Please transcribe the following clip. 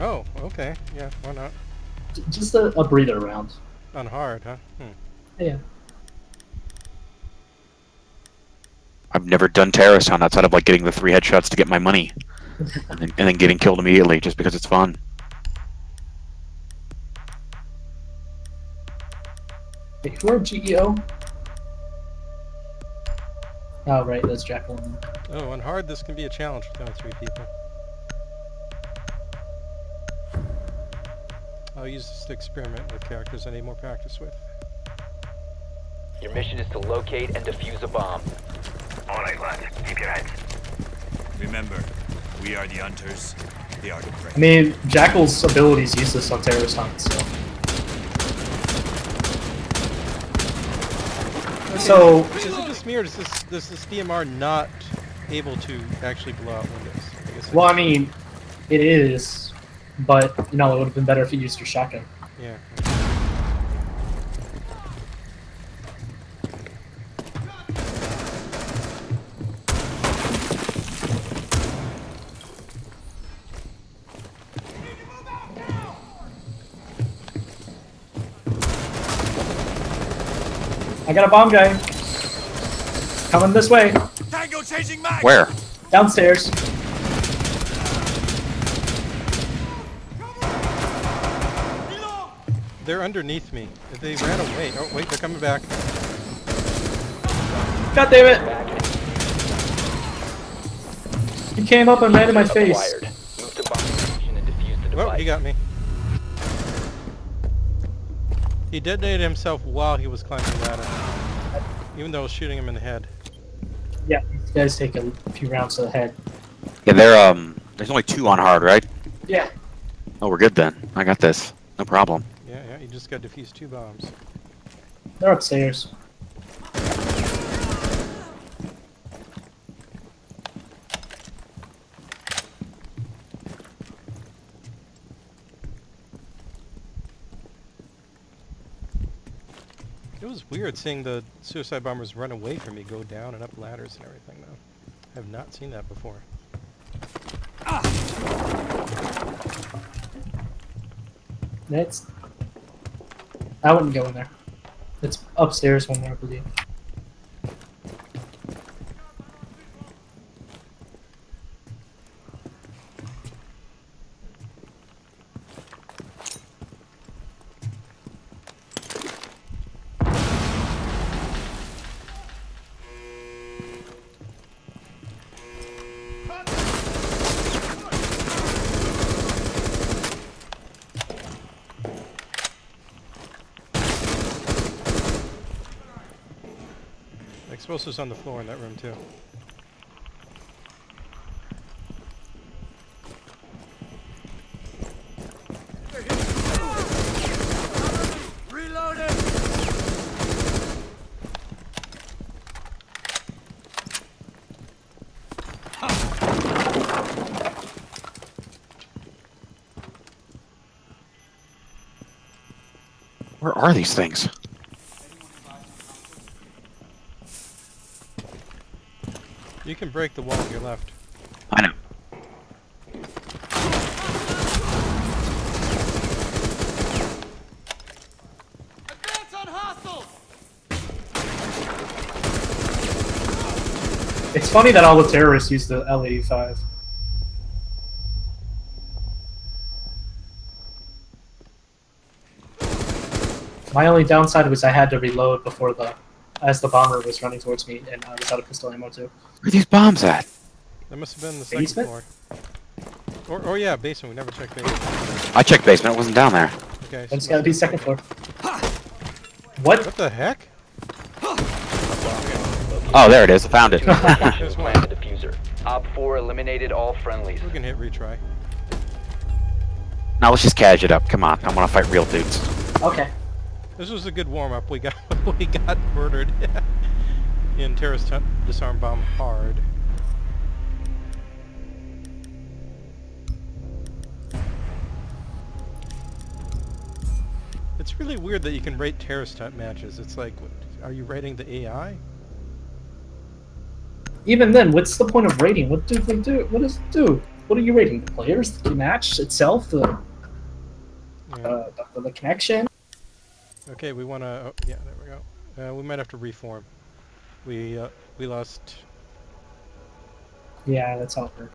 Oh, okay. Yeah, why not? J- Just a, a breather round. On hard, huh? Hmm. Yeah. I've never done terrorist hunt outside of like getting the three headshots to get my money, and then, and then getting killed immediately just because it's fun. Wait, who are GEO? Oh, right, that's Jacqueline. Oh, on hard, this can be a challenge with only three people. I'll use this to experiment with characters I need more practice with. Your mission is to locate and defuse a bomb. All right, lad. Keep your heads. Remember, we are the hunters. They are the prey. I mean, Jackal's abilities useless on terrorist hunt, so. So, Is it just me, or does this, does this DMR not able to actually blow out windows? I guess well, I mean, it is, but, you know, it would have been better if you used your shotgun. Yeah. I got a bomb guy. Coming this way. Tango changing mag! Where? Downstairs. They're underneath me. They ran away. Oh, wait, they're coming back. God damn it! He came up and ran in my face. Acquired. Move to bomb location and defuse the Oh, he got me. He detonated himself while he was climbing the ladder. Even though I was shooting him in the head. Yeah, these guys take a few rounds to the head. Yeah, there. Um, there's only two on hard, right? Yeah. Oh, we're good then. I got this. No problem. Just got defused two bombs. They're upstairs. It was weird seeing the suicide bombers run away from me, go down and up ladders and everything, though. I have not seen that before. That's. I wouldn't go in there. It's upstairs one more, I believe. Explosives on the floor in that room, too. Where are these things? You can break the wall to your left. I know. It's funny that all the terrorists use the L85. My only downside was I had to reload before the, as the bomber was running towards me, and uh, I was out of pistol ammo too. Where are these bombs at? That must have been the second Basement? floor. Or, or yeah, basement. We never checked basement. I checked basement. It wasn't down there. Okay. It's gotta be second floor. What? What the heck? Oh, there it is. I found it. There's one. Plant the defuser. Op 4 eliminated all friendlies. We can hit retry. now let's just cash it up. Come on. I want to fight real dudes. Okay. This was a good warm up. We got we got murdered in terrorist hunt disarm bomb hard. It's really weird that you can rate terrorist hunt matches. It's like, are you rating the AI? Even then, what's the point of rating? What do they do? What does it do? what are you rating? The players, the match itself, the Yeah. uh, the, the connection? Okay, we want to. Oh, yeah, there we go. Uh, we might have to reform. We uh, we lost Yeah, that's works.